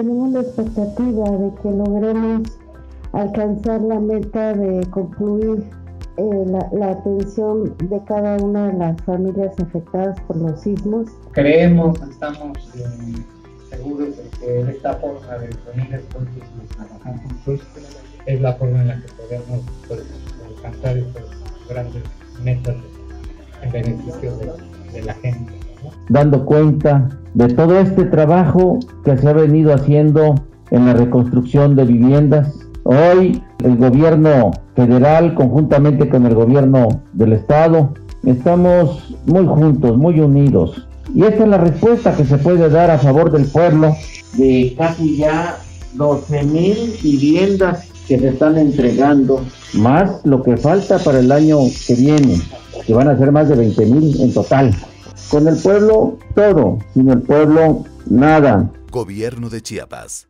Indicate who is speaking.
Speaker 1: tenemos la expectativa de que logremos alcanzar la meta de concluir eh, la, atención de cada una de las familias afectadas por los sismos.
Speaker 2: Creemos, estamos eh, seguros de que esta forma de unir esfuerzos y trabajar juntos es la forma en la que podemos pues, alcanzar estas grandes metas en beneficio de, la gente.
Speaker 3: Dando cuenta de todo este trabajo que se ha venido haciendo en la reconstrucción de viviendas. Hoy el gobierno federal, conjuntamente con el gobierno del estado, estamos muy juntos, muy unidos. Y esta es la respuesta que se puede dar a favor del pueblo de casi ya 12 mil viviendas que se están entregando, más lo que falta para el año que viene, que van a ser más de 20 mil en total. Con el pueblo, todo. Sin el pueblo, nada.
Speaker 4: Gobierno de Chiapas.